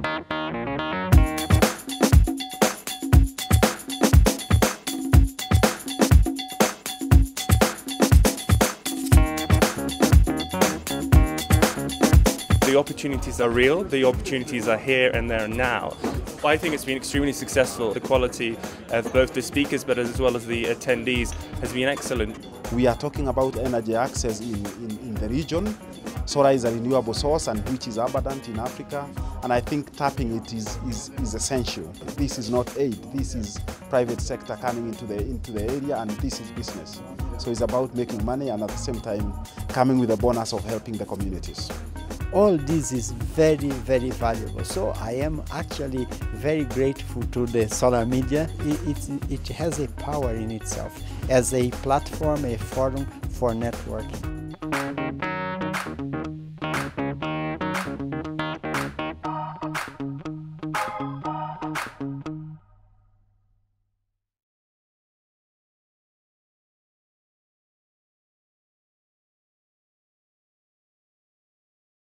The opportunities are real, the opportunities are here and there now. I think it's been extremely successful. The quality of both the speakers but as well as the attendees has been excellent. We are talking about energy access in, in, in the region. Solar is a renewable source and which is abundant in Africa. And I think tapping it is, is, is essential. This is not aid, this is private sector coming into the, into the area and this is business. So it's about making money and at the same time coming with a bonus of helping the communities. All this is very very valuable. So i am actually very grateful to the solar media. It, it, it has a power in itself as a platform a forum for networking